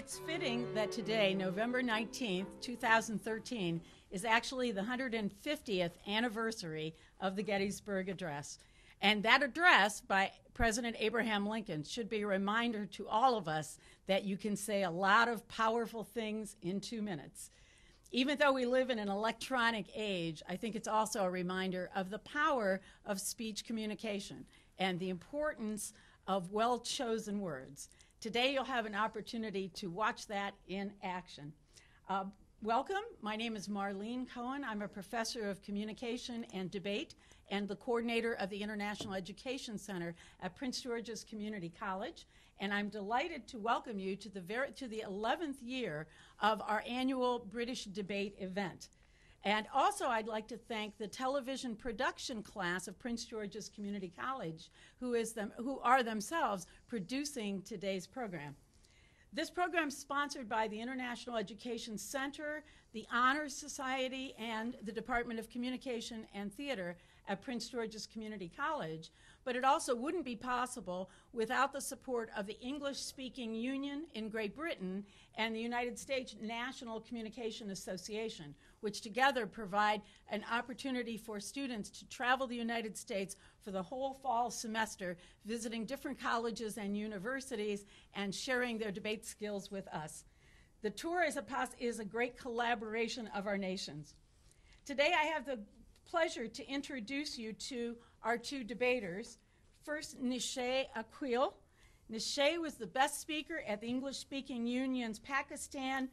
It's fitting that today, November 19th, 2013, is actually the 150th anniversary of the Gettysburg Address. And that address by President Abraham Lincoln should be a reminder to all of us that you can say a lot of powerful things in two minutes. Even though we live in an electronic age, I think it's also a reminder of the power of speech communication and the importance of well chosen words. Today, you'll have an opportunity to watch that in action. Uh, welcome. My name is Marlene Cohen. I'm a professor of communication and debate and the coordinator of the International Education Center at Prince George's Community College. And I'm delighted to welcome you to the, to the 11th year of our annual British debate event. And also, I'd like to thank the television production class of Prince George's Community College, who, is them, who are themselves producing today's program. This program is sponsored by the International Education Center, the Honors Society, and the Department of Communication and Theater at Prince George's Community College, but it also wouldn't be possible without the support of the English Speaking Union in Great Britain and the United States National Communication Association, which together provide an opportunity for students to travel the United States for the whole fall semester, visiting different colleges and universities and sharing their debate skills with us. The tour is a, is a great collaboration of our nations. Today I have the pleasure to introduce you to our two debaters. First, Nishay Aqil. Nishay was the best speaker at the English Speaking Union's Pakistan,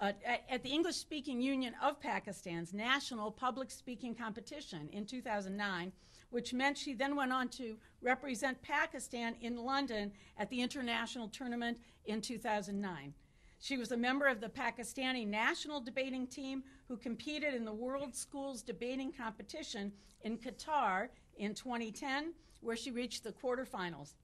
uh, at, at, the English Speaking Union of Pakistan's national public speaking competition in 2009, which meant she then went on to represent Pakistan in London at the international tournament in 2009. She was a member of the Pakistani national debating team who competed in the World Schools Debating Competition in Qatar in 2010, where she reached the quarterfinals.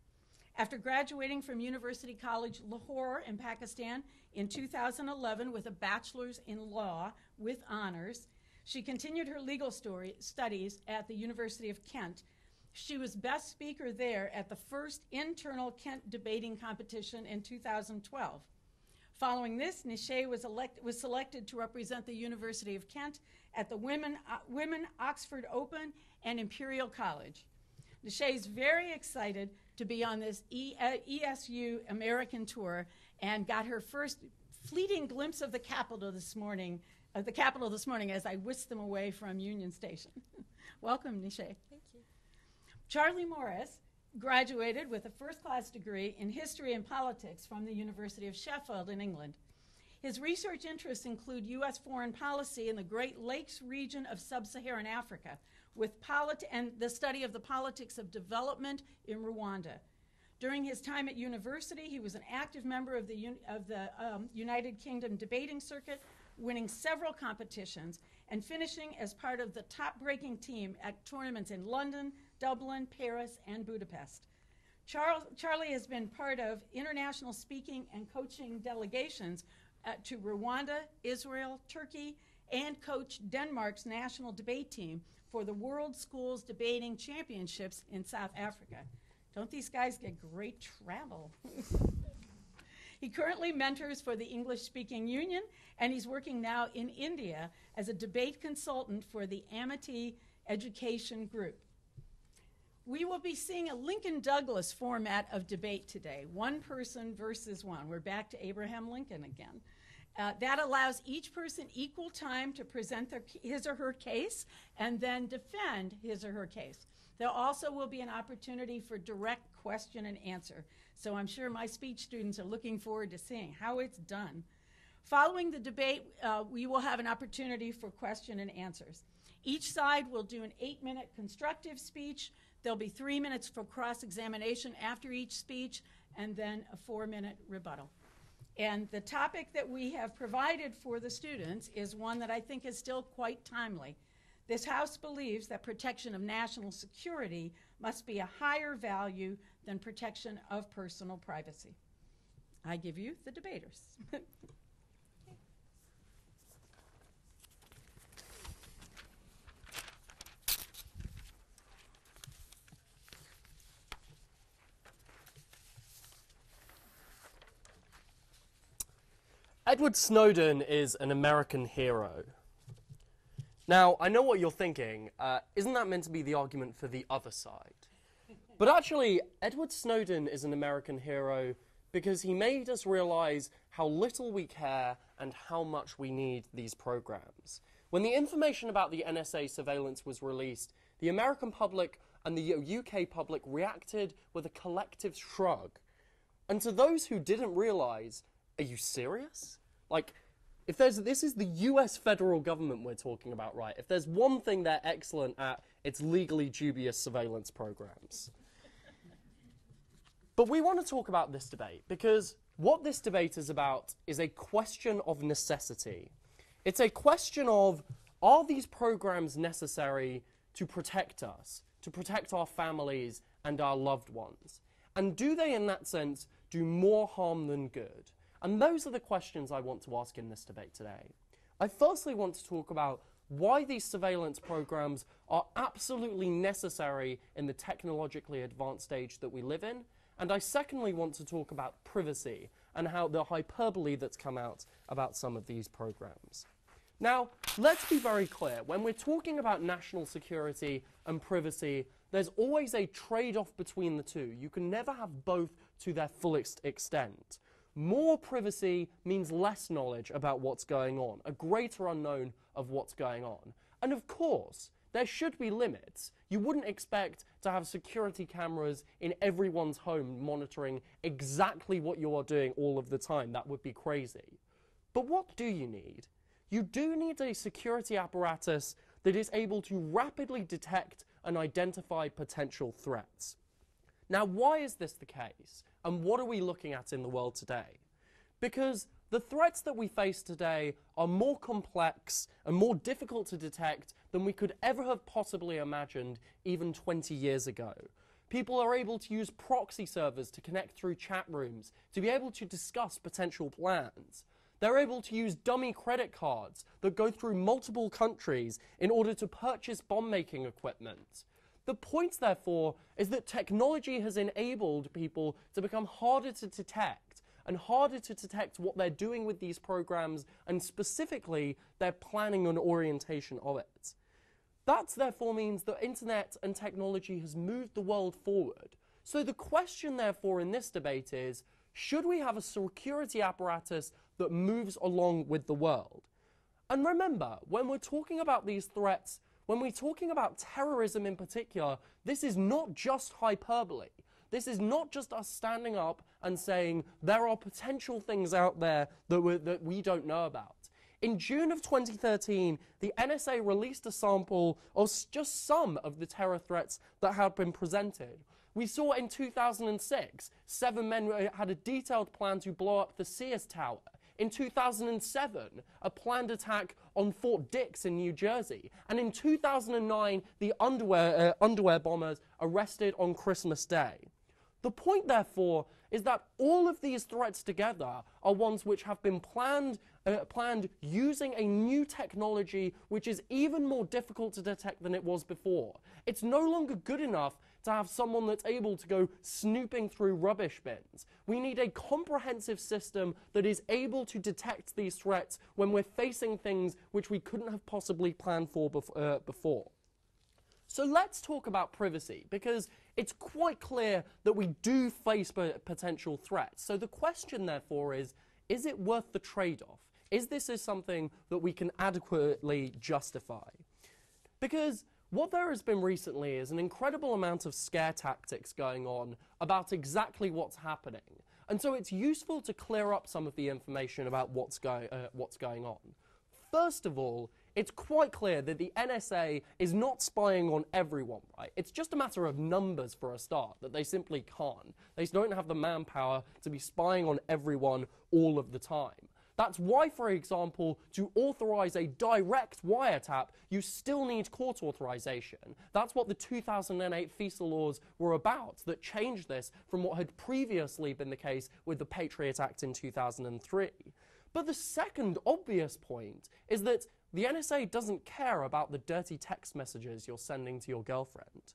After graduating from University College Lahore in Pakistan in 2011 with a bachelor's in law with honors, she continued her legal story, studies at the University of Kent. She was best speaker there at the first internal Kent debating competition in 2012. Following this, Nishay was, elect, was selected to represent the University of Kent at the Women, uh, Women Oxford Open and Imperial College. Is very excited to be on this e, uh, ESU American tour and got her first fleeting glimpse of the Capitol this morning, of the Capitol this morning as I whisked them away from Union Station. Welcome, Nishay. Thank you. Charlie Morris graduated with a first class degree in history and politics from the University of Sheffield in England. His research interests include U.S. foreign policy in the Great Lakes region of sub Saharan Africa, with polit- and the study of the politics of development in Rwanda. During his time at university, he was an active member of the, of the um, United Kingdom debating circuit, winning several competitions and finishing as part of the top breaking team at tournaments in London, Dublin, Paris, and Budapest. Charles, Charlie has been part of international speaking and coaching delegations uh, to Rwanda, Israel, Turkey, and coached Denmark's national debate team for the World Schools Debating Championships in South Africa. Don't these guys get great travel? he currently mentors for the English Speaking Union, and he's working now in India as a debate consultant for the Amity Education Group. We will be seeing a Lincoln Douglas format of debate today one person versus one. We're back to Abraham Lincoln again. Uh, that allows each person equal time to present their, his or her case and then defend his or her case. There also will be an opportunity for direct question and answer. So I'm sure my speech students are looking forward to seeing how it's done. Following the debate, uh, we will have an opportunity for question and answers. Each side will do an eight minute constructive speech There'll be three minutes for cross examination after each speech, and then a four minute rebuttal. And the topic that we have provided for the students is one that I think is still quite timely. This House believes that protection of national security must be a higher value than protection of personal privacy. I give you the debaters. Edward Snowden is an American hero. Now, I know what you're thinking. Uh, isn't that meant to be the argument for the other side? But actually, Edward Snowden is an American hero because he made us realize how little we care and how much we need these programs. When the information about the NSA surveillance was released, the American public and the UK public reacted with a collective shrug. And to those who didn't realize, are you serious? Like, if there's this is the US federal government we're talking about, right? If there's one thing they're excellent at, it's legally dubious surveillance programs. but we want to talk about this debate because what this debate is about is a question of necessity. It's a question of are these programs necessary to protect us, to protect our families and our loved ones? And do they, in that sense, do more harm than good? And those are the questions I want to ask in this debate today. I firstly want to talk about why these surveillance programs are absolutely necessary in the technologically advanced age that we live in. And I secondly want to talk about privacy and how the hyperbole that's come out about some of these programs. Now, let's be very clear. When we're talking about national security and privacy, there's always a trade off between the two. You can never have both to their fullest extent. More privacy means less knowledge about what's going on, a greater unknown of what's going on. And of course, there should be limits. You wouldn't expect to have security cameras in everyone's home monitoring exactly what you are doing all of the time. That would be crazy. But what do you need? You do need a security apparatus that is able to rapidly detect and identify potential threats. Now, why is this the case? And what are we looking at in the world today? Because the threats that we face today are more complex and more difficult to detect than we could ever have possibly imagined even 20 years ago. People are able to use proxy servers to connect through chat rooms, to be able to discuss potential plans. They're able to use dummy credit cards that go through multiple countries in order to purchase bomb making equipment. The point, therefore, is that technology has enabled people to become harder to detect and harder to detect what they're doing with these programs and specifically their planning and orientation of it. That therefore means that internet and technology has moved the world forward. So the question therefore in this debate is, should we have a security apparatus that moves along with the world? And remember, when we're talking about these threats, when we're talking about terrorism in particular, this is not just hyperbole. This is not just us standing up and saying there are potential things out there that, that we don't know about. In June of 2013, the NSA released a sample of just some of the terror threats that had been presented. We saw in 2006, seven men uh, had a detailed plan to blow up the Sears Tower. In 2007, a planned attack on Fort Dix in New Jersey. And in 2009, the underwear, uh, underwear bombers arrested on Christmas Day. The point, therefore, is that all of these threats together are ones which have been planned, uh, planned using a new technology which is even more difficult to detect than it was before. It's no longer good enough to have someone that's able to go snooping through rubbish bins. We need a comprehensive system that is able to detect these threats when we're facing things which we couldn't have possibly planned for bef- uh, before. So let's talk about privacy because it's quite clear that we do face potential threats. So the question, therefore, is is it worth the trade off? Is this something that we can adequately justify? Because what there has been recently is an incredible amount of scare tactics going on about exactly what's happening. And so it's useful to clear up some of the information about what's, go- uh, what's going on. First of all, it's quite clear that the NSA is not spying on everyone, right? It's just a matter of numbers for a start, that they simply can't. They don't have the manpower to be spying on everyone all of the time. That's why, for example, to authorize a direct wiretap, you still need court authorization. That's what the 2008 FISA laws were about, that changed this from what had previously been the case with the Patriot Act in 2003. But the second obvious point is that the NSA doesn't care about the dirty text messages you're sending to your girlfriend.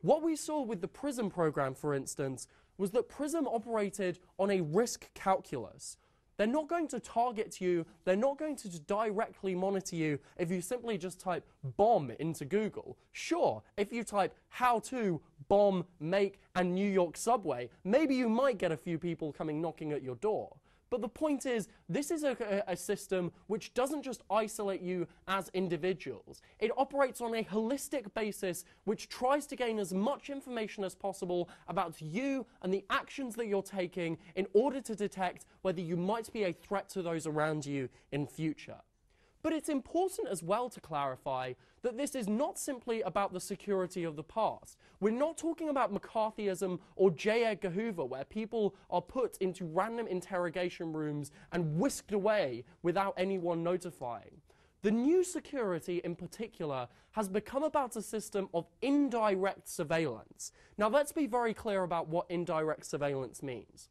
What we saw with the PRISM program, for instance, was that PRISM operated on a risk calculus They're not going to target you. They're not going to directly monitor you if you simply just type bomb into Google. Sure, if you type how to bomb, make, and New York subway, maybe you might get a few people coming knocking at your door. But the point is, this is a, a, system which doesn't just isolate you as individuals. It operates on a holistic basis which tries to gain as much information as possible about you and the actions that you're taking in order to detect whether you might be a threat to those around you in future. But it's important as well to clarify that this is not simply about the security of the past. We're not talking about McCarthyism or J. Edgar Hoover, where people are put into random interrogation rooms and whisked away without anyone notifying. The new security, in particular, has become about a system of indirect surveillance. Now, let's be very clear about what indirect surveillance means.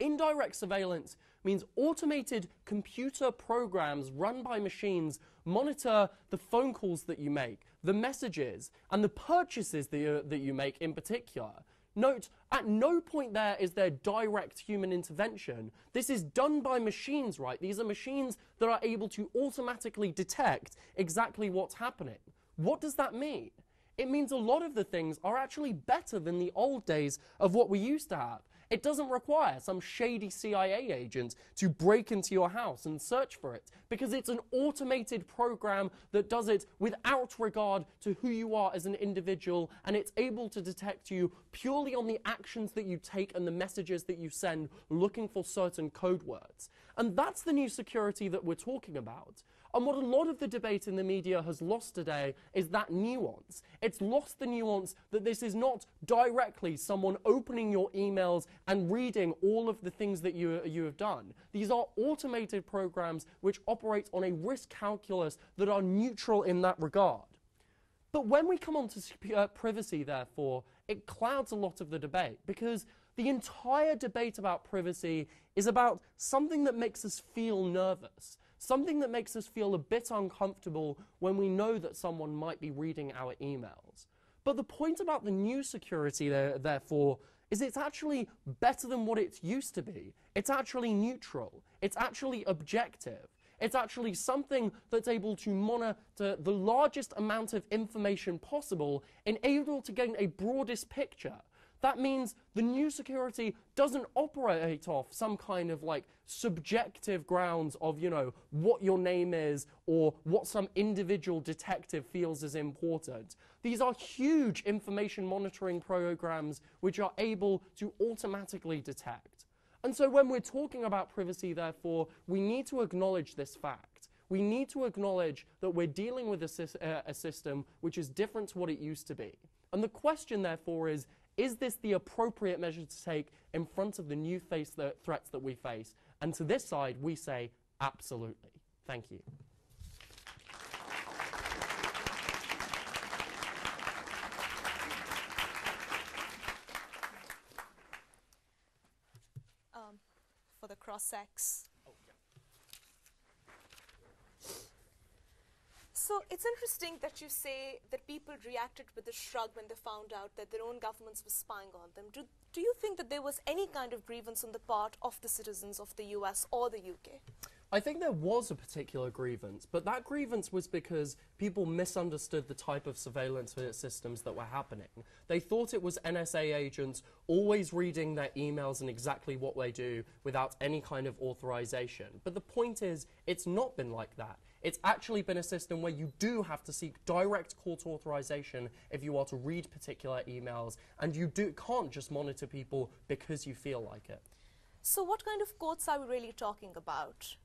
Indirect surveillance means automated computer programs run by machines monitor the phone calls that you make, the messages, and the purchases that you, that you make in particular. Note, at no point there is there direct human intervention. This is done by machines, right? These are machines that are able to automatically detect exactly what's happening. What does that mean? It means a lot of the things are actually better than the old days of what we used to have. It doesn't require some shady CIA agent to break into your house and search for it because it's an automated program that does it without regard to who you are as an individual and it's able to detect you purely on the actions that you take and the messages that you send looking for certain code words. And that's the new security that we're talking about. And what a lot of the debate in the media has lost today is that nuance. It's lost the nuance that this is not directly someone opening your emails and reading all of the things that you, you have done. These are automated programs which operate on a risk calculus that are neutral in that regard. But when we come on to uh, privacy, therefore, it clouds a lot of the debate because the entire debate about privacy is about something that makes us feel nervous. Something that makes us feel a bit uncomfortable when we know that someone might be reading our emails. But the point about the new security, there, therefore, is it's actually better than what it used to be. It's actually neutral. It's actually objective. It's actually something that's able to monitor the largest amount of information possible and able to gain a broadest picture. That means the new security doesn't operate off some kind of like subjective grounds of, you know, what your name is or what some individual detective feels is important. These are huge information monitoring programs which are able to automatically detect. And so when we're talking about privacy, therefore, we need to acknowledge this fact. We need to acknowledge that we're dealing with a, uh, a system which is different to what it used to be. And the question, therefore, is is this the appropriate measure to take in front of the new face the threats that we face? And to this side, we say absolutely. Thank you. Um, for the cross-sex So it's interesting that you say that people reacted with a shrug when they found out that their own governments were spying on them. Do, do you think that there was any kind of grievance on the part of the citizens of the US or the UK? I think there was a particular grievance, but that grievance was because people misunderstood the type of surveillance systems that were happening. They thought it was NSA agents always reading their emails and exactly what they do without any kind of authorization. But the point is, it's not been like that. It's actually been a system where you do have to seek direct court authorization if you are to read particular emails, and you do, can't just monitor people because you feel like it. So, what kind of courts are we really talking about?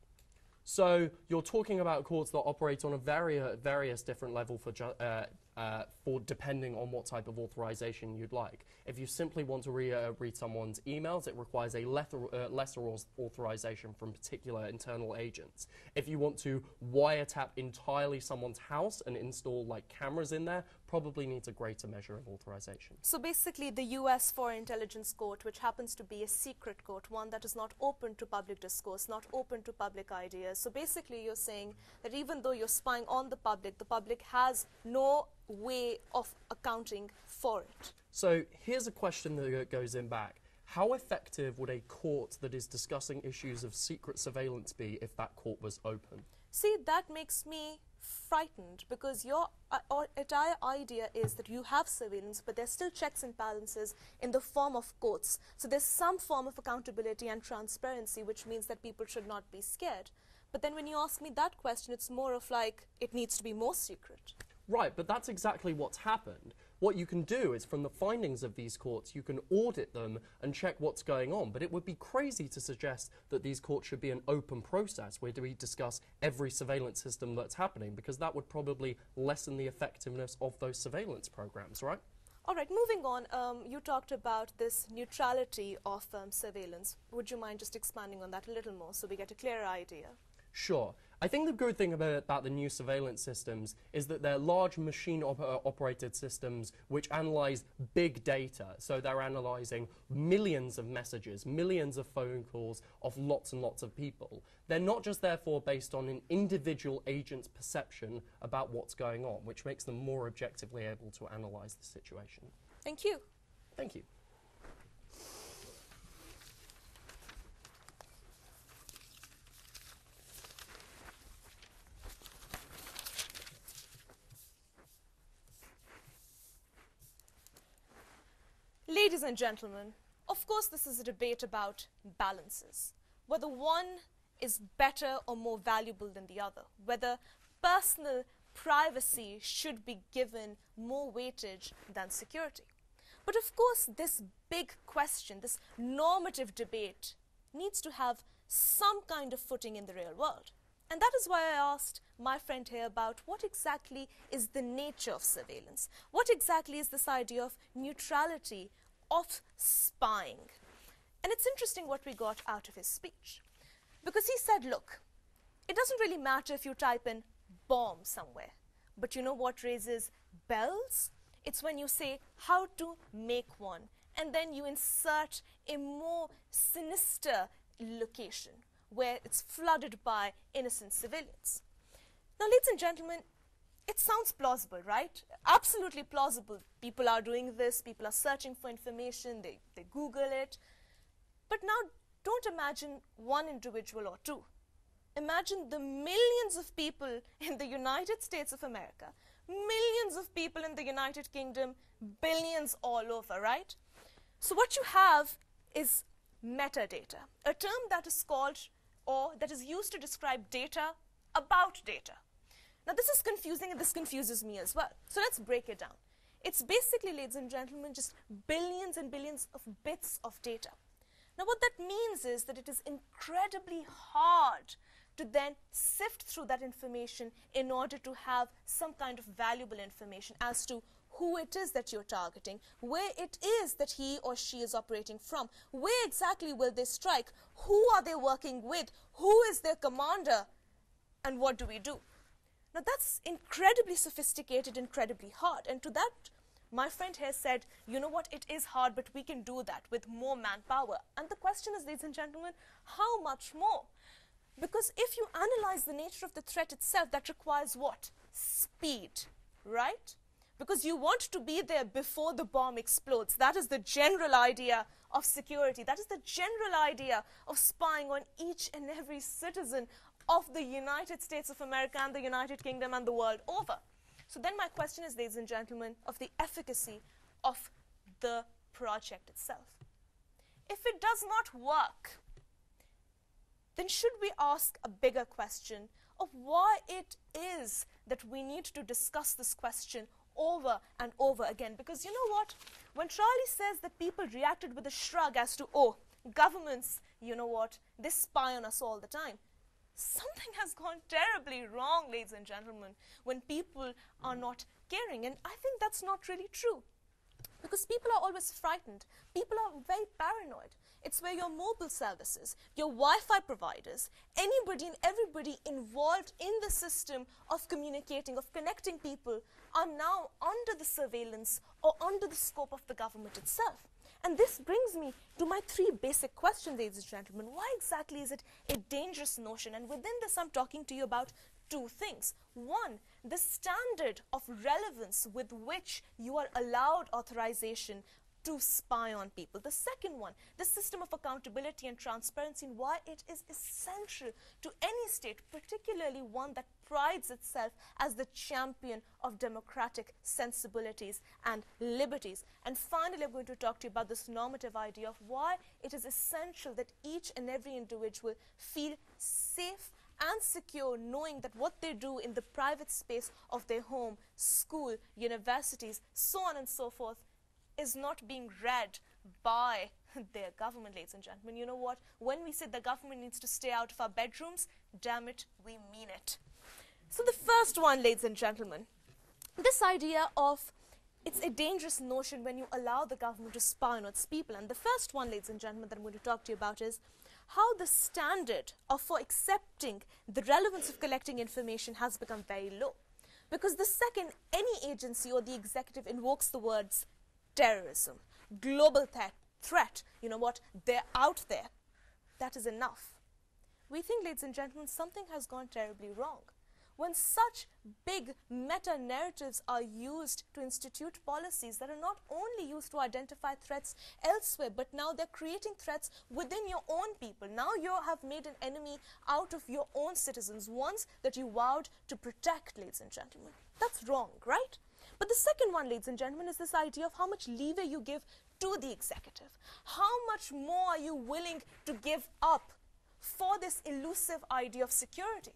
So you're talking about courts that operate on a very, uh, various different level for, uh, uh, for depending on what type of authorization you'd like. If you simply want to re uh, read someone's emails, it requires a uh, lesser authorization from particular internal agents. If you want to wiretap entirely someone's house and install like cameras in there, probably needs a greater measure of authorization. So basically, the US Foreign Intelligence Court, which happens to be a secret court, one that is not open to public discourse, not open to public ideas. So basically, you're saying that even though you're spying on the public, the public has no way of accounting for it. So here's a question that goes in back. how effective would a court that is discussing issues of secret surveillance be if that court was open? See, that makes me frightened because your uh, entire idea is that you have surveillance, but there's still checks and balances in the form of courts. So there's some form of accountability and transparency, which means that people should not be scared. But then when you ask me that question, it's more of like it needs to be more secret. Right, but that's exactly what's happened. What you can do is, from the findings of these courts, you can audit them and check what's going on. But it would be crazy to suggest that these courts should be an open process where we discuss every surveillance system that's happening, because that would probably lessen the effectiveness of those surveillance programs, right? All right, moving on, um, you talked about this neutrality of um, surveillance. Would you mind just expanding on that a little more so we get a clearer idea? Sure. I think the good thing about, about the new surveillance systems is that they're large machine op- uh, operated systems which analyze big data. So they're analyzing millions of messages, millions of phone calls of lots and lots of people. They're not just therefore based on an individual agent's perception about what's going on, which makes them more objectively able to analyze the situation. Thank you. Thank you. Ladies and gentlemen, of course, this is a debate about balances. Whether one is better or more valuable than the other, whether personal privacy should be given more weightage than security. But of course, this big question, this normative debate, needs to have some kind of footing in the real world. And that is why I asked my friend here about what exactly is the nature of surveillance? What exactly is this idea of neutrality of spying? And it's interesting what we got out of his speech. Because he said, look, it doesn't really matter if you type in bomb somewhere, but you know what raises bells? It's when you say how to make one, and then you insert a more sinister location where it's flooded by innocent civilians. Now, ladies and gentlemen, it sounds plausible, right? Absolutely plausible. People are doing this, people are searching for information, they, they Google it. But now, don't imagine one individual or two. Imagine the millions of people in the United States of America, millions of people in the United Kingdom, billions all over, right? So, what you have is metadata, a term that is called or that is used to describe data about data. Now, this is confusing and this confuses me as well. So, let's break it down. It's basically, ladies and gentlemen, just billions and billions of bits of data. Now, what that means is that it is incredibly hard to then sift through that information in order to have some kind of valuable information as to who it is that you're targeting, where it is that he or she is operating from, where exactly will they strike, who are they working with, who is their commander, and what do we do? Now that's incredibly sophisticated, incredibly hard. And to that, my friend here said, you know what, it is hard, but we can do that with more manpower. And the question is, ladies and gentlemen, how much more? Because if you analyze the nature of the threat itself, that requires what? Speed, right? because you want to be there before the bomb explodes. That is the general idea of security. That is the general idea of spying on each and every citizen of the United States of America and the United Kingdom and the world over. So then my question is, ladies and gentlemen, of the efficacy of the project itself. If it does not work, then should we ask a bigger question of why it is that we need to discuss this question over and over again. Because you know what? When Charlie says that people reacted with a shrug as to, oh, governments, you know what, they spy on us all the time. Something has gone terribly wrong, ladies and gentlemen, when people are not caring. And I think that's not really true. Because people are always frightened. People are very paranoid. It's where your mobile services, your Wi Fi providers, anybody and everybody involved in the system of communicating, of connecting people, are now under the surveillance or under the scope of the government itself. And this brings me to my three basic questions, ladies and gentlemen. Why exactly is it a dangerous notion? And within this, I'm talking to you about two things. One, the standard of relevance with which you are allowed authorization to spy on people. The second one, the system of accountability and transparency, and why it is essential to any state, particularly one that prides itself as the champion of democratic sensibilities and liberties. And finally, I'm going to talk to you about this normative idea of why it is essential that each and every individual feel safe and secure knowing that what they do in the private space of their home, school, universities, so on and so forth, is not being read by their government, ladies and gentlemen. You know what? When we say the government needs to stay out of our bedrooms, damn it, we mean it. So, the first one, ladies and gentlemen, this idea of it's a dangerous notion when you allow the government to spy on its people. And the first one, ladies and gentlemen, that I'm going to talk to you about is how the standard of for accepting the relevance of collecting information has become very low. Because the second any agency or the executive invokes the words terrorism, global th- threat, you know what, they're out there, that is enough. We think, ladies and gentlemen, something has gone terribly wrong when such big meta narratives are used to institute policies that are not only used to identify threats elsewhere, but now they're creating threats within your own people. Now you have made an enemy out of your own citizens, ones that you vowed to protect, ladies and gentlemen. That's wrong, right? But the second one, ladies and gentlemen, is this idea of how much leeway you give to the executive. How much more are you willing to give up for this elusive idea of security?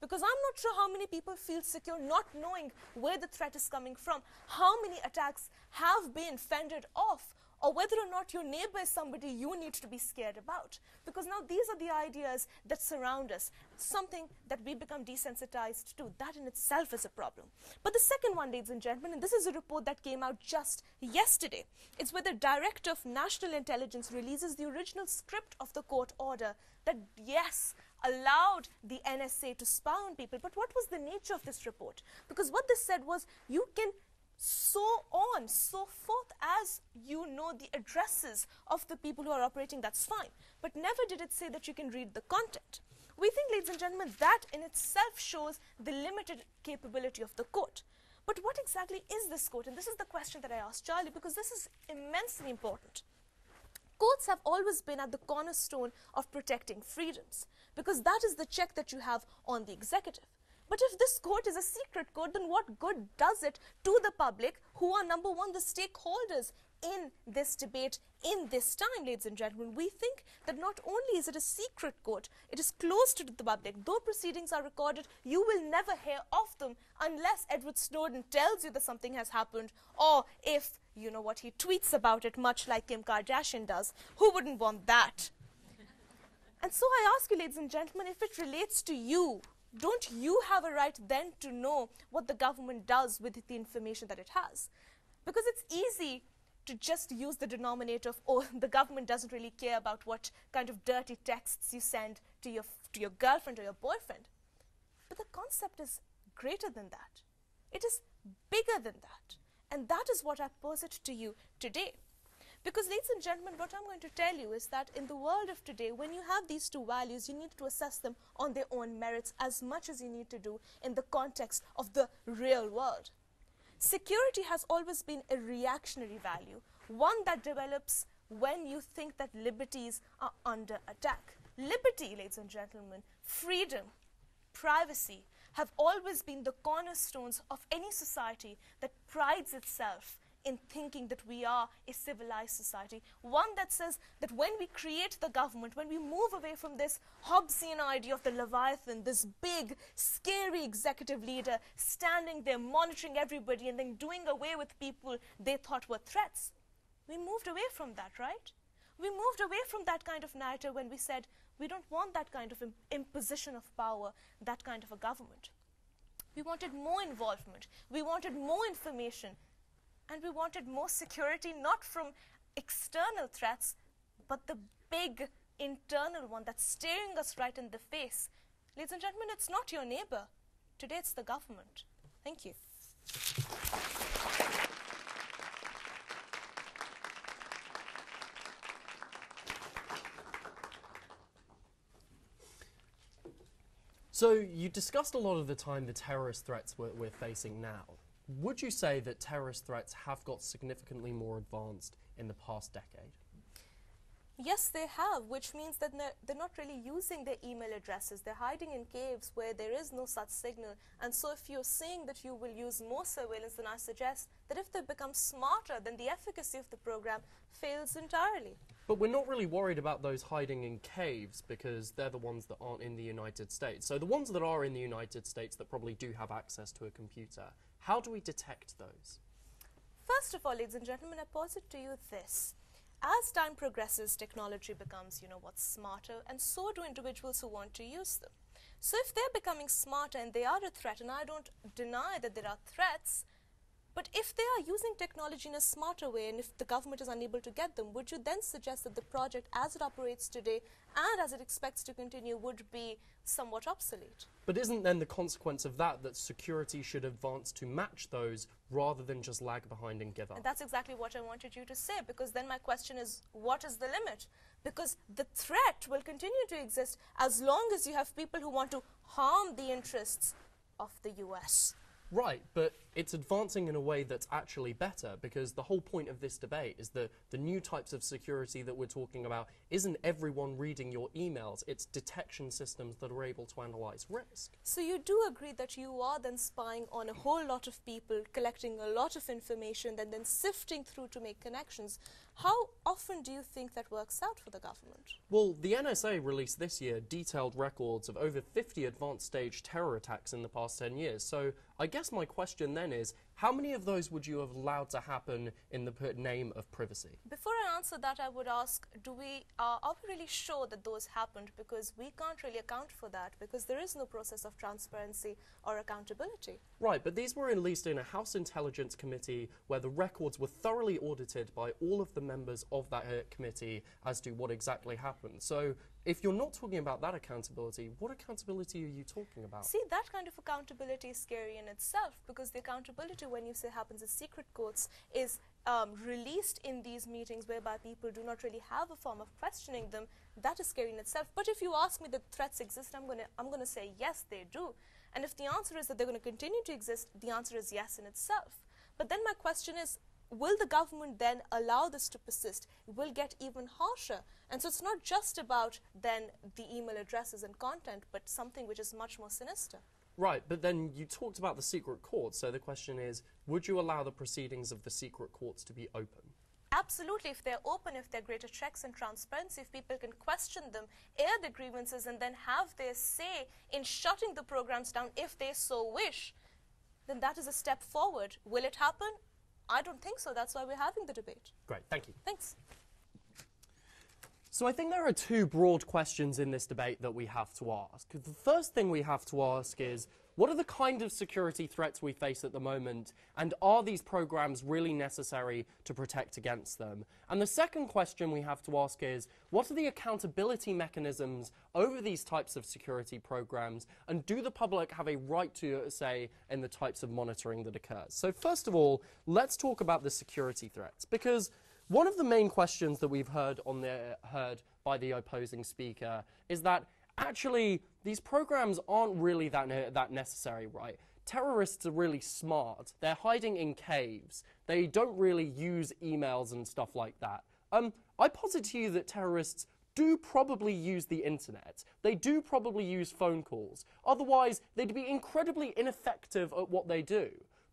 Because I'm not sure how many people feel secure not knowing where the threat is coming from, how many attacks have been fended off, or whether or not your neighbor is somebody you need to be scared about. Because now these are the ideas that surround us, something that we become desensitized to. That in itself is a problem. But the second one, ladies and gentlemen, and this is a report that came out just yesterday, it's where the Director of National Intelligence releases the original script of the court order that, yes, allowed the NSA to spy on people. But what was the nature of this report? Because what this said was you can so on, so forth as you know the addresses of the people who are operating, that's fine. But never did it say that you can read the content. We think, ladies and gentlemen, that in itself shows the limited capability of the court. But what exactly is this court? And this is the question that I asked Charlie because this is immensely important. Courts have always been at the cornerstone of protecting freedoms because that is the check that you have on the executive. But if this court is a secret court, then what good does it to the public who are number one, the stakeholders in this debate in this time, ladies and gentlemen. We think that not only is it a secret court, it is closed to the public. Though proceedings are recorded, you will never hear of them unless Edward Snowden tells you that something has happened or if, you know what, he tweets about it, much like Kim Kardashian does. Who wouldn't want that? And so I ask you, ladies and gentlemen, if it relates to you, don't you have a right then to know what the government does with the information that it has? Because it's easy to just use the denominator of, oh, the government doesn't really care about what kind of dirty texts you send to your, to your girlfriend or your boyfriend. But the concept is greater than that. It is bigger than that. And that is what I posit to you today. Because, ladies and gentlemen, what I'm going to tell you is that in the world of today, when you have these two values, you need to assess them on their own merits as much as you need to do in the context of the real world. Security has always been a reactionary value, one that develops when you think that liberties are under attack. Liberty, ladies and gentlemen, freedom, privacy have always been the cornerstones of any society that prides itself in thinking that we are a civilized society. One that says that when we create the government, when we move away from this Hobbesian idea of the Leviathan, this big, scary executive leader standing there monitoring everybody and then doing away with people they thought were threats, we moved away from that, right? We moved away from that kind of narrative when we said we don't want that kind of Im- imposition of power, that kind of a government. We wanted more involvement. We wanted more information and we wanted more security, not from external threats, but the big internal one that's staring us right in the face. Ladies and gentlemen, it's not your neighbor. Today it's the government. Thank you. So you discussed a lot of the time the terrorist threats we're, we're facing now. Would you say that terrorist threats have got significantly more advanced in the past decade? Yes, they have, which means that they're, not really using their email addresses. They're hiding in caves where there is no such signal. And so, if you're saying that you will use more surveillance, then I suggest that if they become smarter, then the efficacy of the program fails entirely. But we're not really worried about those hiding in caves because they're the ones that aren't in the United States. So, the ones that are in the United States that probably do have access to a computer, how do we detect those? First of all, ladies and gentlemen, I posit to you this as time progresses, technology becomes, you know, what's smarter, and so do individuals who want to use them. So if they're becoming smarter and they are a threat, and I don't deny that there are threats, but if they are using technology in a smarter way and if the government is unable to get them, would you then suggest that the project as it operates today and as it expects to continue would be somewhat obsolete? But isn't then the consequence of that that security should advance to match those rather than just lag behind and give up? And that's exactly what I wanted you to say because then my question is what is the limit? Because the threat will continue to exist as long as you have people who want to harm the interests of the US. Right, but it's advancing in a way that's actually better because the whole point of this debate is that the new types of security that we're talking about isn't everyone reading your emails, it's detection systems that are able to analyze risk. So you do agree that you are then spying on a whole lot of people, collecting a lot of information, and then sifting through to make connections. How often do you think that works out for the government? Well, the NSA released this year detailed records of over 50 advanced stage terror attacks in the past 10 years. So I guess my question then is how many of those would you have allowed to happen in the name of privacy? Before I answer that, I would ask do we, uh, are we really sure that those happened? Because we can't really account for that because there is no process of transparency or accountability. Right, but these were released in a House Intelligence Committee where the records were thoroughly audited by all of the members of that uh, committee as to what exactly happened. So if you're not talking about that accountability, what accountability are you talking about? See, that kind of accountability is scary in itself because the accountability, when you say happens in secret courts, is um, released in these meetings whereby people do not really have a form of questioning them. That is scary in itself. But if you ask me that threats exist, I'm going to I'm going to say yes, they do. And if the answer is that they're going to continue to exist, the answer is yes in itself. But then my question is, will the government then allow this to persist? It will get even harsher. And so it's not just about then the email addresses and content, but something which is much more sinister. Right, but then you talked about the secret courts, so the question is would you allow the proceedings of the secret courts to be open? Absolutely, if they're open, if there are greater checks and transparency, if people can question them, air the grievances, and then have their say in shutting the programs down if they so wish, then that is a step forward. Will it happen? I don't think so. That's why we're having the debate. Great, thank you. Thanks. So I think there are two broad questions in this debate that we have to ask. The first thing we have to ask is, what are the kind of security threats we face at the moment, and are these programs really necessary to protect against them? And the second question we have to ask is, what are the accountability mechanisms over these types of security programs, and do the public have a right to say in the types of monitoring that occurs? So first of all, let's talk about the security threats, because one of the main questions that we've heard on the heard by the opposing speaker is that actually these programs aren't really that ne- that necessary, right? Terrorists are really smart. They're hiding in caves. They don't really use emails and stuff like that. Um, I posit to you that terrorists do probably use the internet. They do probably use phone calls. Otherwise, they'd be incredibly ineffective at what they do.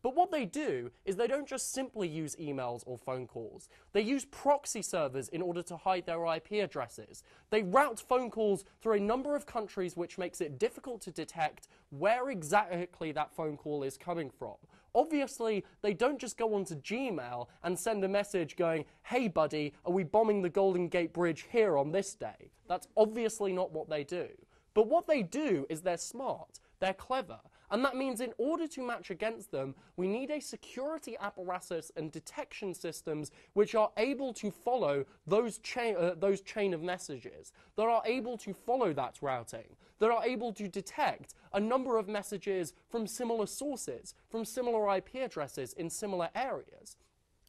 But what they do is they don't just simply use emails or phone calls. They use proxy servers in order to hide their IP addresses. They route phone calls through a number of countries, which makes it difficult to detect where exactly that phone call is coming from. Obviously, they don't just go onto Gmail and send a message going, hey buddy, are we bombing the Golden Gate Bridge here on this day? That's obviously not what they do. But what they do is they're smart, they're clever, and that means in order to match against them, we need a security apparatus and detection systems which are able to follow those chain, uh, those chain of messages, that are able to follow that routing, that are able to detect a number of messages from similar sources, from similar IP addresses in similar areas.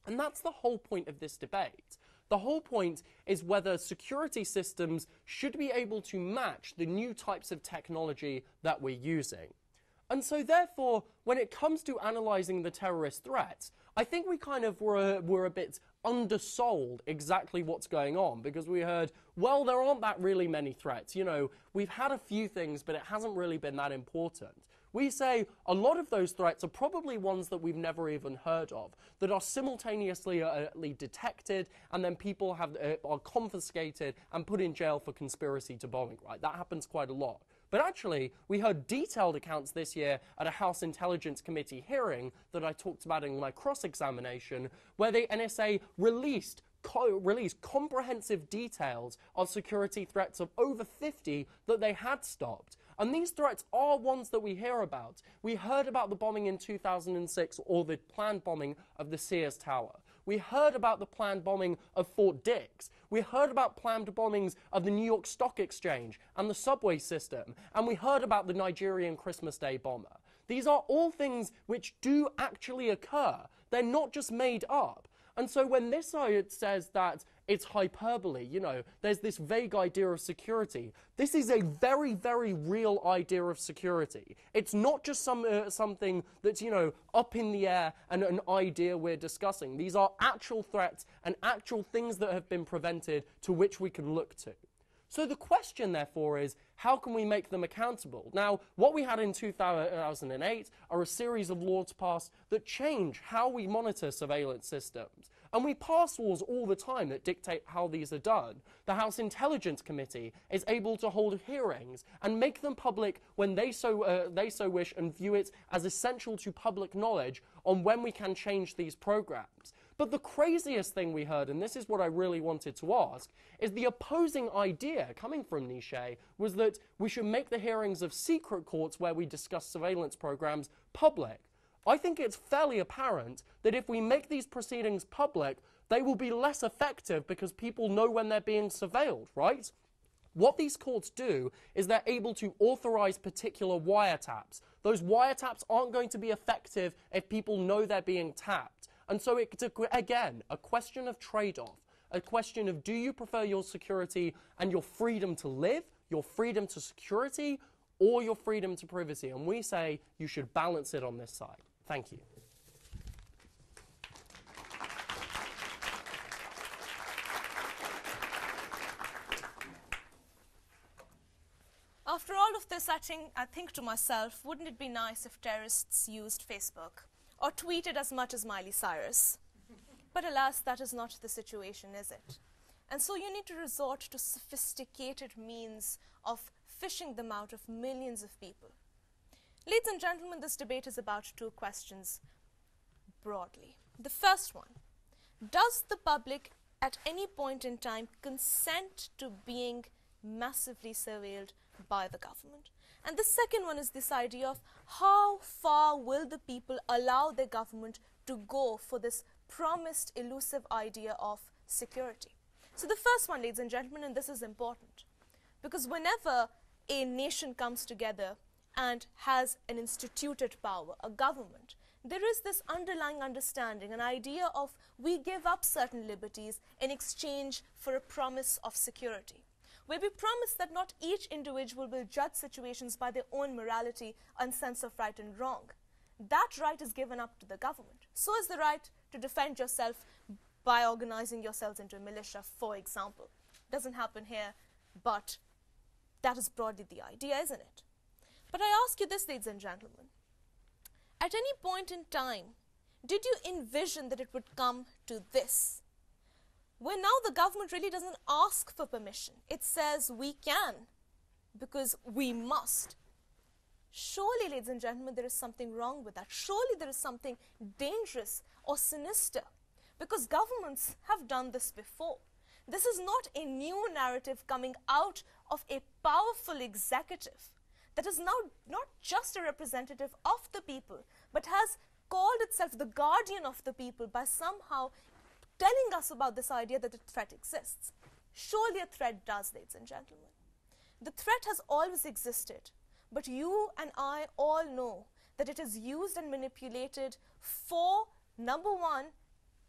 And that's the whole point of this debate. The whole point is whether security systems should be able to match the new types of technology that we're using. And so, therefore, when it comes to analysing the terrorist threats, I think we kind of were, were a bit undersold exactly what's going on because we heard, well, there aren't that really many threats. You know, we've had a few things, but it hasn't really been that important. We say a lot of those threats are probably ones that we've never even heard of, that are simultaneously uh, detected, and then people have, uh, are confiscated and put in jail for conspiracy to bombing, right? That happens quite a lot. But actually, we heard detailed accounts this year at a House Intelligence Committee hearing that I talked about in my cross examination, where the NSA released co- released comprehensive details of security threats of over 50 that they had stopped. And these threats are ones that we hear about. We heard about the bombing in 2006 or the planned bombing of the Sears Tower. We heard about the planned bombing of Fort Dix. We heard about planned bombings of the New York Stock Exchange and the subway system. And we heard about the Nigerian Christmas Day bomber. These are all things which do actually occur. They're not just made up. And so when this side says that it's hyperbole, you know, there's this vague idea of security. This is a very, very real idea of security. It's not just some uh, something that's, you know, up in the air and an idea we're discussing. These are actual threats and actual things that have been prevented to which we can look to. So the question, therefore, is how can we make them accountable? Now, what we had in 2008 are a series of laws passed that change how we monitor surveillance systems. And we pass laws all the time that dictate how these are done. The House Intelligence Committee is able to hold hearings and make them public when they so, uh, they so wish and view it as essential to public knowledge on when we can change these programs. But the craziest thing we heard, and this is what I really wanted to ask, is the opposing idea coming from Nishay was that we should make the hearings of secret courts where we discuss surveillance programs public. I think it's fairly apparent that if we make these proceedings public, they will be less effective because people know when they're being surveilled, right? What these courts do is they're able to authorize particular wiretaps. Those wiretaps aren't going to be effective if people know they're being tapped. And so it's, a, again, a question of trade off, a question of do you prefer your security and your freedom to live, your freedom to security, or your freedom to privacy? And we say you should balance it on this side. Thank you. After all of this, I think, I think to myself, wouldn't it be nice if terrorists used Facebook? Or tweeted as much as Miley Cyrus. But alas, that is not the situation, is it? And so you need to resort to sophisticated means of fishing them out of millions of people. Ladies and gentlemen, this debate is about two questions broadly. The first one Does the public at any point in time consent to being massively surveilled by the government? And the second one is this idea of how far will the people allow their government to go for this promised elusive idea of security. So the first one, ladies and gentlemen, and this is important, because whenever a nation comes together and has an instituted power, a government, there is this underlying understanding, an idea of we give up certain liberties in exchange for a promise of security where we promise that not each individual will judge situations by their own morality and sense of right and wrong. That right is given up to the government. So is the right to defend yourself by organizing yourselves into a militia, for example. Doesn't happen here, but that is broadly the idea, isn't it? But I ask you this, ladies and gentlemen. At any point in time, did you envision that it would come to this? Where now the government really doesn't ask for permission. It says we can because we must. Surely, ladies and gentlemen, there is something wrong with that. Surely there is something dangerous or sinister because governments have done this before. This is not a new narrative coming out of a powerful executive that is now not just a representative of the people, but has called itself the guardian of the people by somehow telling us about this idea that a threat exists. Surely a threat does, ladies and gentlemen. The threat has always existed, but you and I all know that it is used and manipulated for number one,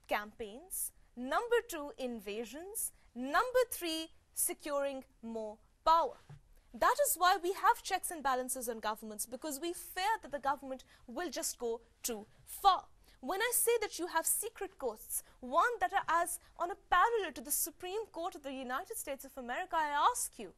campaigns, number two, invasions, number three, securing more power. That is why we have checks and balances on governments because we fear that the government will just go too far. When I say that you have secret courts, one that are as on a parallel to the Supreme Court of the United States of America, I ask you,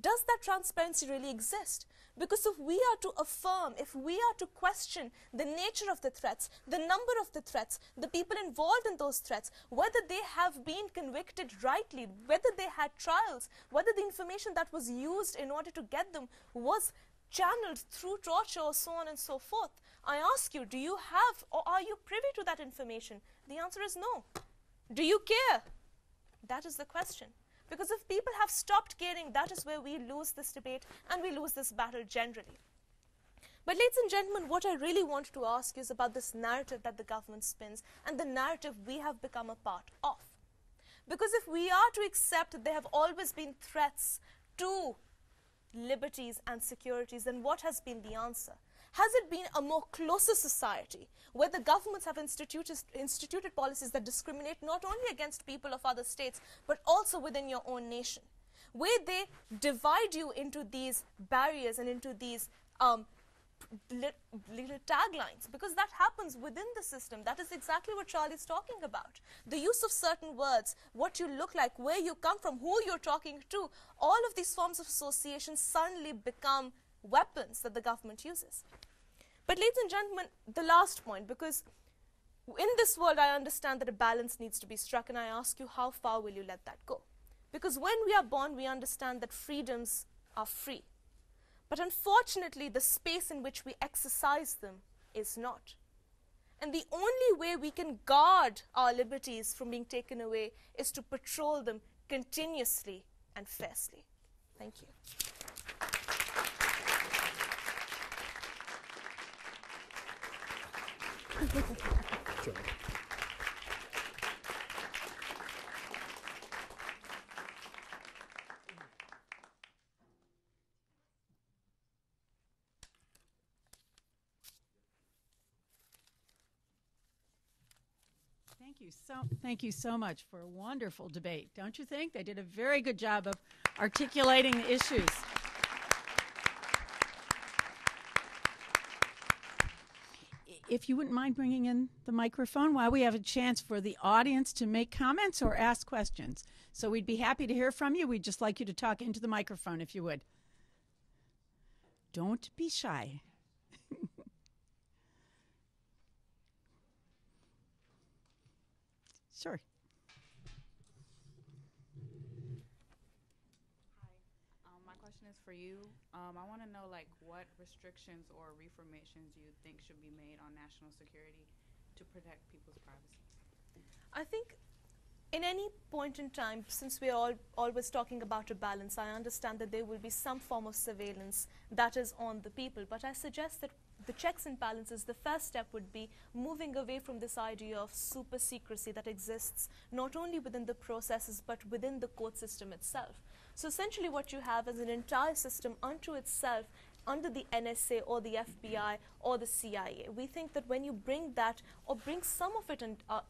does that transparency really exist? Because if we are to affirm, if we are to question the nature of the threats, the number of the threats, the people involved in those threats, whether they have been convicted rightly, whether they had trials, whether the information that was used in order to get them was channeled through torture or so on and so forth, I ask you, do you have or are you privy to that information? The answer is no. Do you care? That is the question. Because if people have stopped caring, that is where we lose this debate and we lose this battle generally. But, ladies and gentlemen, what I really want to ask is about this narrative that the government spins and the narrative we have become a part of. Because if we are to accept that there have always been threats to liberties and securities, then what has been the answer? Has it been a more closer society where the governments have instituted, instituted policies that discriminate not only against people of other states but also within your own nation? Where they divide you into these barriers and into these um, little taglines because that happens within the system. That is exactly what Charlie's talking about. The use of certain words, what you look like, where you come from, who you're talking to, all of these forms of association suddenly become weapons that the government uses. But, ladies and gentlemen, the last point, because in this world, I understand that a balance needs to be struck, and I ask you, how far will you let that go? Because when we are born, we understand that freedoms are free. But unfortunately, the space in which we exercise them is not. And the only way we can guard our liberties from being taken away is to patrol them continuously and fiercely. Thank you. Thank you so thank you so much for a wonderful debate. Don't you think? They did a very good job of articulating the issues. If you wouldn't mind bringing in the microphone while we have a chance for the audience to make comments or ask questions. So we'd be happy to hear from you. We'd just like you to talk into the microphone if you would. Don't be shy. Sure. Um, my question is for you. Um, I want to know, like, what restrictions or reformations you think should be made on national security to protect people's privacy. I think in any point in time, since we are all always talking about a balance, I understand that there will be some form of surveillance that is on the people. But I suggest that the checks and balances, the first step would be moving away from this idea of super secrecy that exists not only within the processes but within the court system itself. So essentially, what you have is an entire system unto itself under the NSA or the FBI or the CIA. We think that when you bring that or bring some of it in, uh,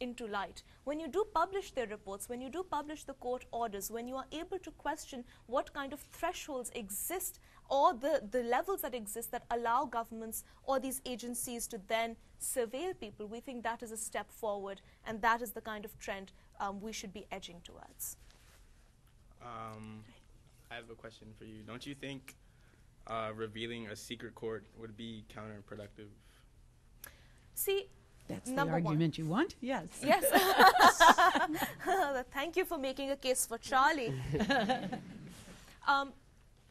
into light. When you do publish their reports, when you do publish the court orders, when you are able to question what kind of thresholds exist or the, the levels that exist that allow governments or these agencies to then surveil people, we think that is a step forward and that is the kind of trend um, we should be edging towards. Um, I have a question for you. Don't you think uh, revealing a secret court would be counterproductive? See, That's the Number one. argument you want? Yes. Yes. Thank you for making a case for Charlie. um,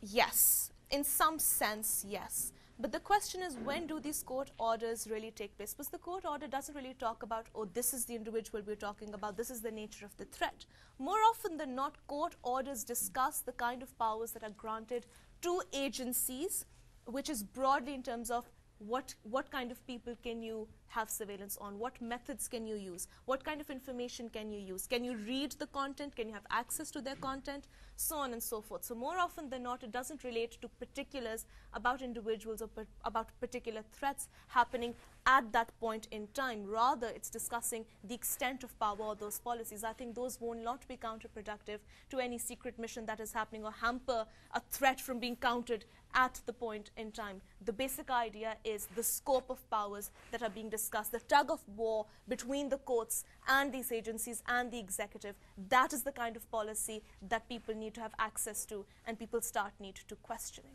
yes, in some sense, yes. But the question is, when do these court orders really take place? Because the court order doesn't really talk about, oh, this is the individual we're talking about, this is the nature of the threat. More often than not, court orders discuss the kind of powers that are granted to agencies, which is broadly in terms of what, what kind of people can you have surveillance on? What methods can you use? What kind of information can you use? Can you read the content? Can you have access to their content? So on and so forth. So, more often than not, it doesn't relate to particulars about individuals or about particular threats happening at that point in time. Rather, it's discussing the extent of power or those policies. I think those will not be counterproductive to any secret mission that is happening or hamper a threat from being countered at the point in time. The basic idea is the scope of powers that are being discussed, the tug of war between the courts and these agencies and the executive. That is the kind of policy that people need to have access to and people start need to questioning.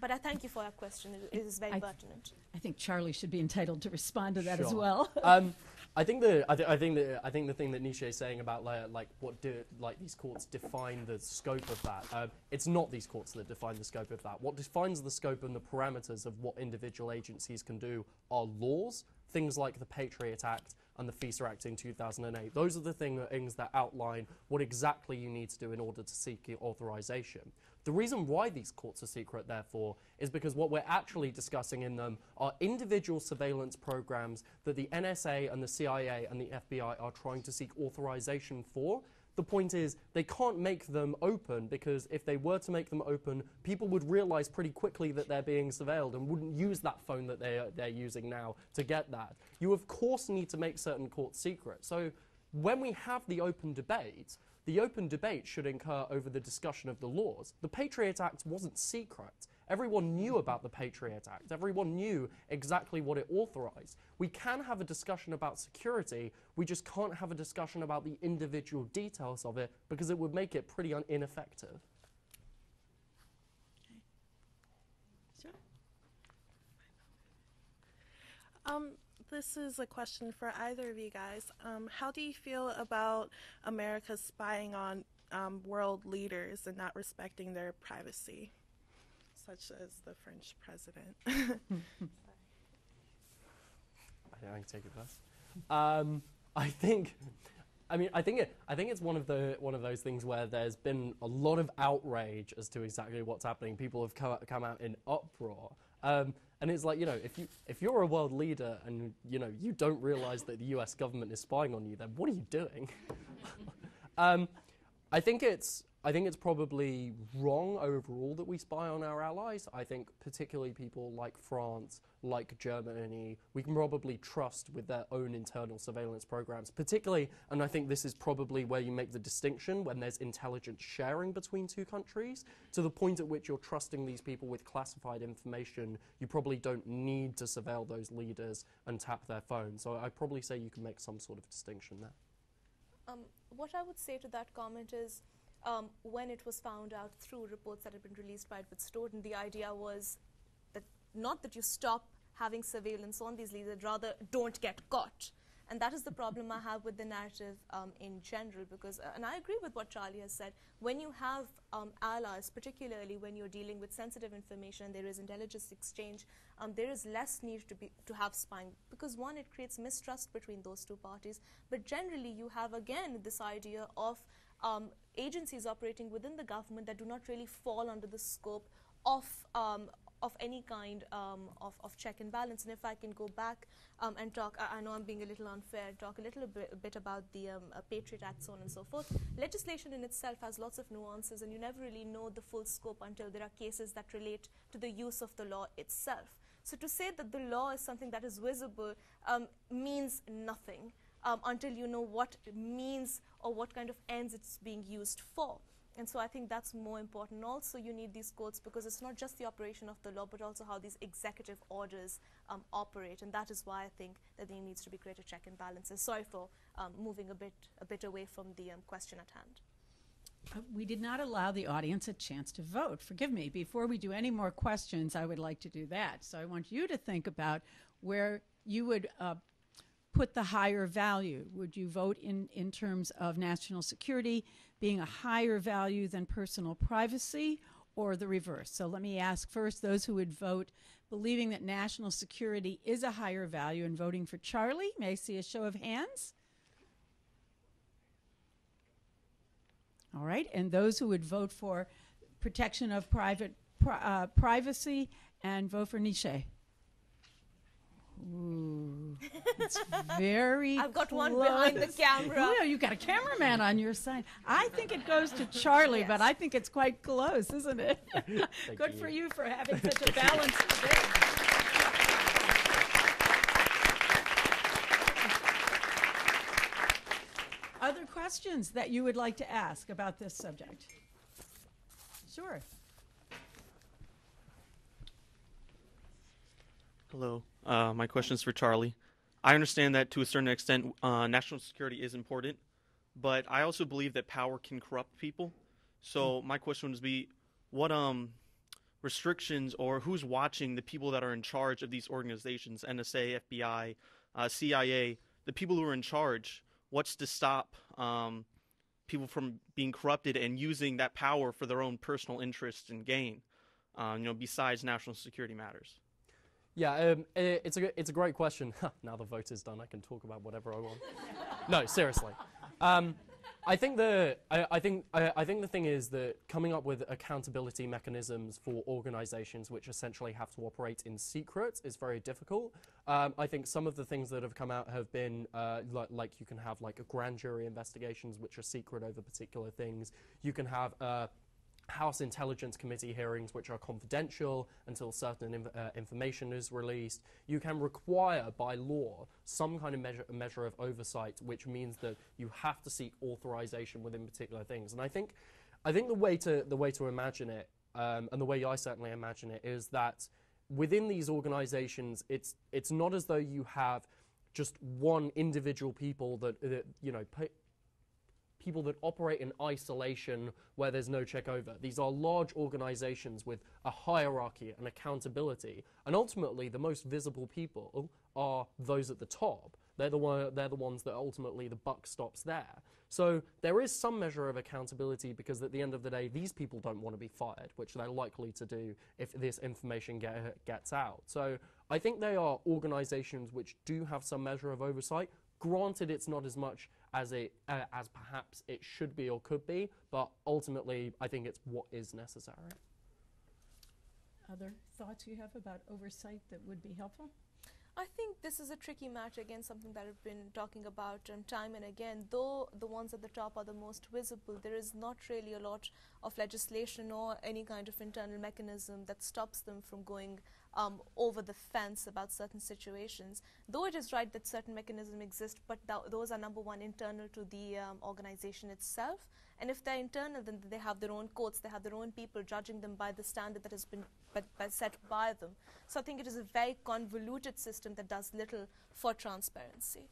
But I thank you for your question. It it is very I- pertinent. I think Charlie should be entitled to respond to that as well. um, I think the I, th- I think the I think the thing that Nisha is saying about like, like what do like these courts define the scope of that. Um, it's not these courts that define the scope of that. What defines the scope and the parameters of what individual agencies can do are laws, things like the Patriot Act and the FISA Act in 2008. Those are the thing, things that outline what exactly you need to do in order to seek authorization. The reason why these courts are secret, therefore, is because what we're actually discussing in them are individual surveillance programs that the NSA and the CIA and the FBI are trying to seek authorization for. The point is, they can't make them open because if they were to make them open, people would realize pretty quickly that they're being surveilled and wouldn't use that phone that they're, they're using now to get that. You, of course, need to make certain courts secret. So when we have the open debate, the open debate should incur over the discussion of the laws. The Patriot Act wasn't secret. Everyone knew about the Patriot Act. Everyone knew exactly what it authorized. We can have a discussion about security, we just can't have a discussion about the individual details of it because it would make it pretty ineffective. Um, this is a question for either of you guys. Um, how do you feel about America spying on um, world leaders and not respecting their privacy, such as the French president? I, can take it first. Um, I think, I mean, I think it, I think it's one of the one of those things where there's been a lot of outrage as to exactly what's happening. People have come, out- come out in uproar, um, and it's like you know, if you if you're a world leader and you know you don't realize that the U.S. government is spying on you, then what are you doing? um, I think it's I think it's probably wrong overall that we spy on our allies. I think particularly people like France, like Germany, we can probably trust with their own internal surveillance programs. Particularly, and I think this is probably where you make the distinction when there's intelligence sharing between two countries. To the point at which you're trusting these people with classified information, you probably don't need to surveil those leaders and tap their phones. So I'd probably say you can make some sort of distinction there. Um, what I would say to that comment is um, when it was found out through reports that had been released by Edward Snowden, the idea was that not that you stop having surveillance on these leaders, rather don't get caught. And that is the problem I have with the narrative um, in general, because, uh, and I agree with what Charlie has said, when you have um, allies, particularly when you're dealing with sensitive information, there is intelligence exchange, um, there is less need to, be, to have spying, because one, it creates mistrust between those two parties, but generally you have again this idea of um, agencies operating within the government that do not really fall under the scope of um, of any kind um, of, of check and balance. And if I can go back um, and talk, I, I know I'm being a little unfair, talk a little bit, a bit about the um, uh, Patriot Act, so on and so forth. Legislation in itself has lots of nuances, and you never really know the full scope until there are cases that relate to the use of the law itself. So to say that the law is something that is visible um, means nothing um, until you know what means or what kind of ends it's being used for. And so I think that's more important. Also, you need these codes because it's not just the operation of the law, but also how these executive orders um, operate. And that is why I think that there needs to be greater check and balances. Sorry for um, moving a bit a bit away from the um, question at hand. Uh, We did not allow the audience a chance to vote. Forgive me. Before we do any more questions, I would like to do that. So I want you to think about where you would uh, put the higher value. Would you vote in, in terms of national security being a higher value than personal privacy or the reverse? So let me ask first those who would vote believing that national security is a higher value and voting for Charlie. May I see a show of hands? All right, and those who would vote for protection of private pri- uh, privacy and vote for Niche. Ooh, it's very. I've got one behind the close. camera. Ooh, you've got a cameraman on your side. I think it goes to Charlie, but I think it's quite close, isn't it? Good for you for having such a balanced debate. Other questions that you would like to ask about this subject? Sure. Hello. Uh, my question is for Charlie. I understand that to a certain extent, uh, national security is important, but I also believe that power can corrupt people. So my question would be, what um restrictions or who's watching the people that are in charge of these organizations, NSA, FBI, uh, CIA, the people who are in charge? What's to stop um, people from being corrupted and using that power for their own personal interests and gain? Uh, you know, besides national security matters. Yeah, um, it's a it's a great question. now the vote is done, I can talk about whatever I want. no, seriously. Um, I think the I, I think I, I think the thing is that coming up with accountability mechanisms for organisations which essentially have to operate in secret is very difficult. Um, I think some of the things that have come out have been uh, like, like you can have like a grand jury investigations which are secret over particular things. You can have uh, House Intelligence Committee hearings, which are confidential until certain inf- uh, information is released. You can require by law some kind of measure, measure of oversight, which means that you have to seek authorization within particular things. And I think, I think the way to the way to imagine it, um, and the way I certainly imagine it, is that within these organizations, it's it's not as though you have just one individual people that, that you know. People that operate in isolation where there's no check over. These are large organizations with a hierarchy and accountability. And ultimately, the most visible people are those at the top. They're the, one, they're the ones that ultimately the buck stops there. So there is some measure of accountability because at the end of the day, these people don't want to be fired, which they're likely to do if this information get, gets out. So I think they are organizations which do have some measure of oversight. Granted, it's not as much as it uh, as perhaps it should be or could be, but ultimately, I think it's what is necessary. Other thoughts you have about oversight that would be helpful? I think this is a tricky matter, again, something that I've been talking about um, time and again. Though the ones at the top are the most visible, there is not really a lot of legislation or any kind of internal mechanism that stops them from going um, over the fence about certain situations. Though it is right that certain mechanisms exist, but th- those are number one internal to the um, organization itself. And if they're internal, then they have their own courts, they have their own people judging them by the standard that has been but, but set by them. So I think it is a very convoluted system that does little for transparency.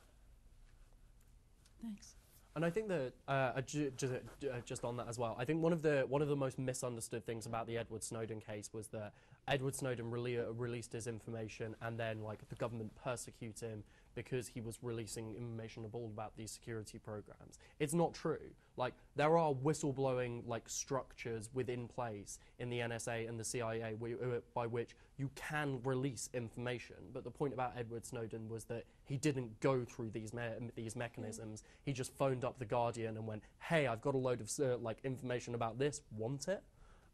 Thanks. And I think that uh, ju- ju- ju- uh, just on that as well, I think one of the one of the most misunderstood things about the Edward Snowden case was that Edward Snowden rele- released his information, and then like the government persecuted him because he was releasing information about about these security programs. It's not true. Like there are whistleblowing like structures within place in the NSA and the CIA uh, by which you can release information. But the point about Edward Snowden was that he didn't go through these me- these mechanisms. He just phoned up the Guardian and went, "Hey, I've got a load of uh, like information about this. Want it?"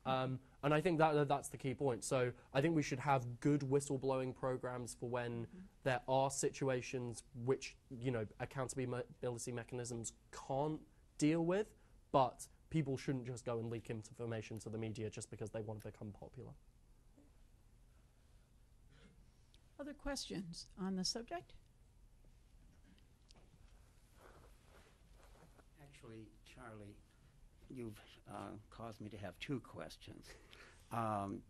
Um, and I think that that's the key point. So I think we should have good whistleblowing programs for when there are situations which you know accountability mechanisms can't deal with, but people shouldn't just go and leak information to the media just because they want to become popular. Other questions on the subject? Actually, Charlie, you've uh, caused me to have two questions. Um,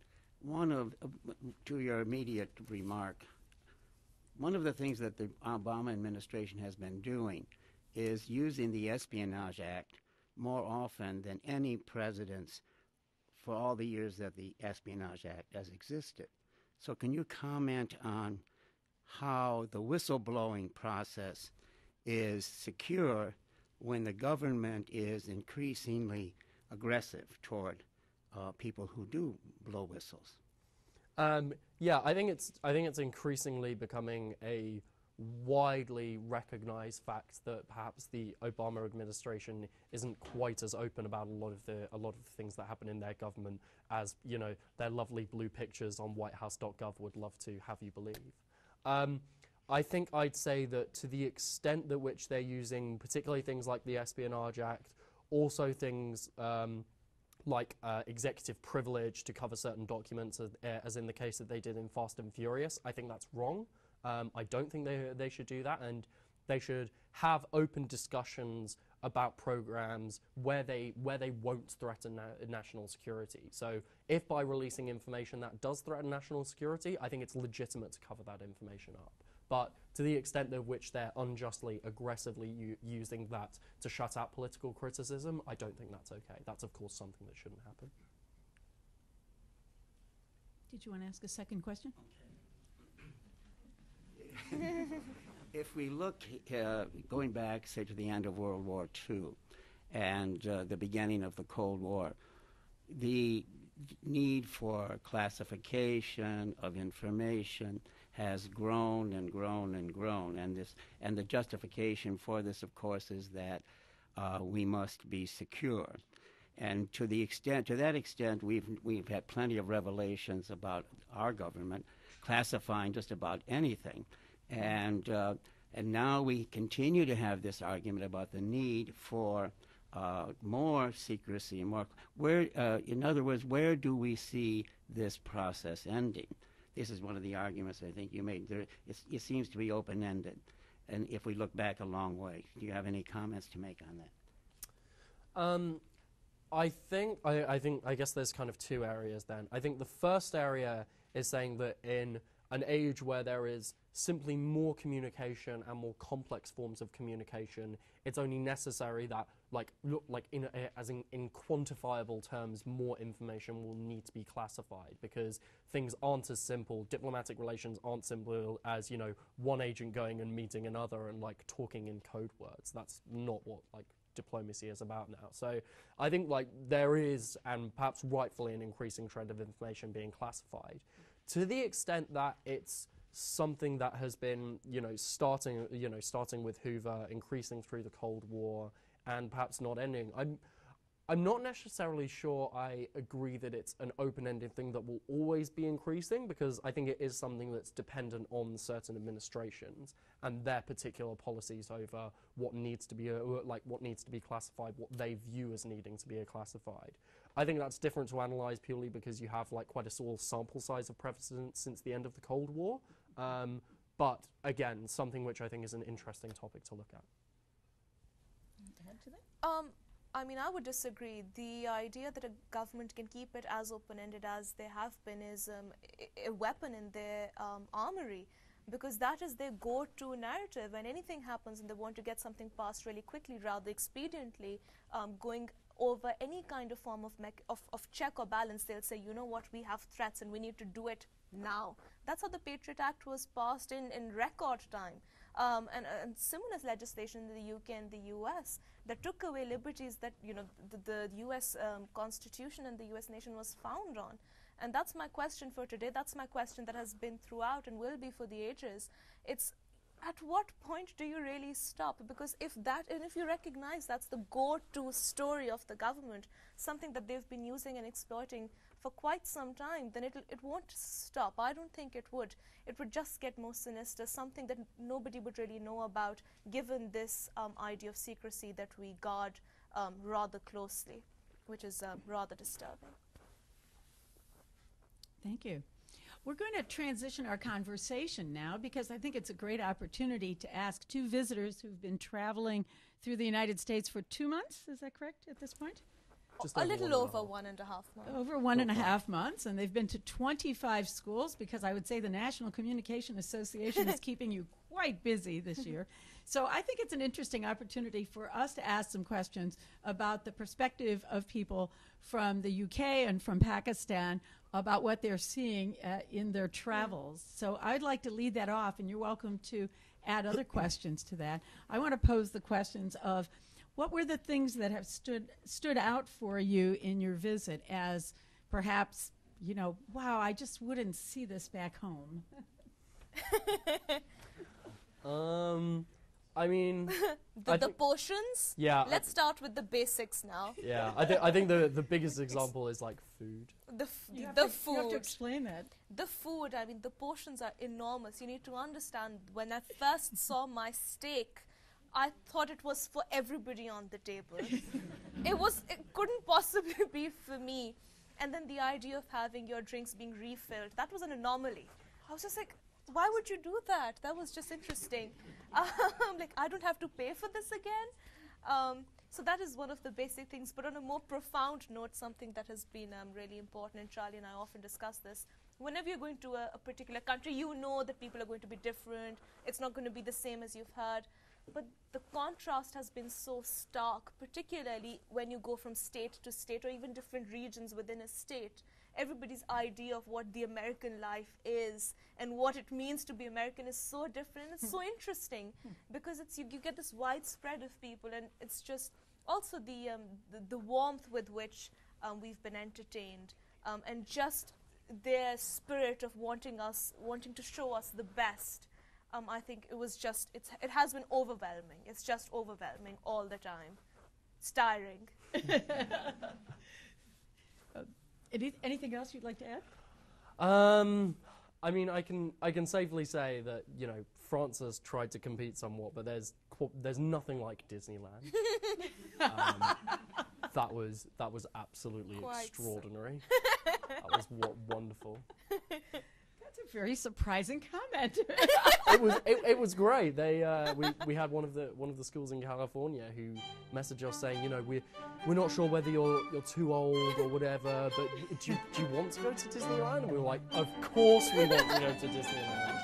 one of, uh, to your immediate remark, one of the things that the Obama administration has been doing is using the Espionage Act more often than any president's for all the years that the Espionage Act has existed. So, can you comment on how the whistleblowing process is secure when the government is increasingly aggressive toward uh, people who do blow whistles? Um, yeah, I think it's I think it's increasingly becoming a widely recognized fact that perhaps the Obama administration isn't quite as open about a lot of the a lot of the things that happen in their government as you know their lovely blue pictures on WhiteHouse.gov would love to have you believe. Um, I think I'd say that to the extent that which they're using, particularly things like the Espionage Act, also things um, like uh, executive privilege to cover certain documents, as, uh, as in the case that they did in Fast and Furious, I think that's wrong. Um, I don't think they, they should do that, and they should have open discussions about programs where they where they won't threaten na- national security. So, if by releasing information that does threaten national security, I think it's legitimate to cover that information up. But to the extent of which they're unjustly, aggressively u- using that to shut out political criticism, I don't think that's okay. That's, of course, something that shouldn't happen. Did you want to ask a second question? If we look, uh, going back, say, to the end of World War II and uh, the beginning of the Cold War, the need for classification of information has grown and grown and grown, and this and the justification for this, of course, is that uh, we must be secure. And to the extent, to that extent, we've we've had plenty of revelations about our government classifying just about anything, and uh, and now we continue to have this argument about the need for uh, more secrecy, more. Where, uh, in other words, where do we see this process ending? This is one of the arguments I think you made. There, it seems to be open-ended, and if we look back a long way, do you have any comments to make on that? Um, I think I, I think I guess there's kind of two areas then. I think the first area is saying that in an age where there is simply more communication and more complex forms of communication, it's only necessary that like look like in a, eh, as in, in quantifiable terms more information will need to be classified because things aren't as simple diplomatic relations aren't simple as you know one agent going and meeting another and like talking in code words that's not what like diplomacy is about now. So I think like there is, and perhaps rightfully, an increasing trend of information being classified. To the extent that it's something that has been, you know, starting, you know, starting with Hoover, increasing through the Cold War, and perhaps not ending. I'm, I'm not necessarily sure I agree that it's an open-ended thing that will always be increasing because I think it is something that's dependent on certain administrations and their particular policies over what needs to be uh, like what needs to be classified, what they view as needing to be classified. I think that's different to analyze purely because you have like quite a small sample size of precedents since the end of the Cold War. Um, but again, something which I think is an interesting topic to look at. Add to that? Um, I mean, I would disagree. The idea that a government can keep it as open-ended as they have been is um, a, weapon in their um, armory because that is their go-to narrative. When anything happens and they want to get something passed really quickly, rather expediently, um, going over any kind of form of, of, of check or balance, they'll say, you know what, we have threats and we need to do it now. That's how the Patriot Act was passed in, in record time. Um, and, and similar legislation in the UK and the US that took away liberties that you know the, the US um, Constitution and the US nation was found on. And that's my question for today. That's my question that has been throughout and will be for the ages. It's at what point do you really stop? Because if that, and if you recognize that's the go to story of the government, something that they've been using and exploiting for quite some time, then it'll, it won't stop. I don't think it would. It would just get more sinister, something that nobody would really know about, given this um, idea of secrecy that we guard um, rather closely, which is um, rather disturbing. Thank you. We're going to transition our conversation now because I think it's a great opportunity to ask two visitors who've been traveling through the United States for two months. Is that correct at this point? Just a over little one and a over half. one and a half months. Over one and a half months, and they've been to 25 schools because I would say the National Communication Association is keeping you quite busy this year. So I think it's an interesting opportunity for us to ask some questions about the perspective of people from the UK and from Pakistan about what they're seeing uh, in their travels. So I'd like to lead that off, and you're welcome to add other questions to that. I want to pose the questions of what were the things that have stood stood out for you in your visit as perhaps you know wow i just wouldn't see this back home Um, I mean, The, I the portions? yeah, Let's start with the basics now. yeah. I think I think the the biggest example is like food. The, f- You the to, food. You have to explain that. the food, I mean, the portions are enormous. You need to understand, when I first saw my steak, I thought it was for everybody on the table. it was, it couldn't possibly be for me. And then the idea of having your drinks being refilled, that was an anomaly. I was just like, why would you do that? That was just interesting. Um, like, I don't have to pay for this again. Um, so that is one of the basic things. But on a more profound note, something that has been um, really important, and Charlie and I often discuss this. Whenever you're going to a, a particular country, you know that people are going to be different. It's not going to be the same as you've heard. But the contrast has been so stark, particularly when you go from state to state or even different regions within a state. Everybody's idea of what the American life is and what it means to be American is so different. It's so interesting because it's you, you get this widespread of people, and it's just also the um, the, the warmth with which um, we've been entertained, um, and just their spirit of wanting us, wanting to show us the best. Um, I think it was just it's it has been overwhelming. It's just overwhelming all the time. It's tiring. Any, anything else you'd like to add? Um, I mean, I can I can safely say that you know France has tried to compete somewhat, but there's there's nothing like Disneyland. um, that was that was absolutely Quite so. extraordinary. that was what wonderful. A very surprising comment. It was it, it was great. They uh, we we had one of the one of the schools in California who messaged us saying, you know, we're we're not sure whether you're you're too old or whatever, but do you, do you want to go to Disneyland? And we were like, of course we want to go to Disneyland.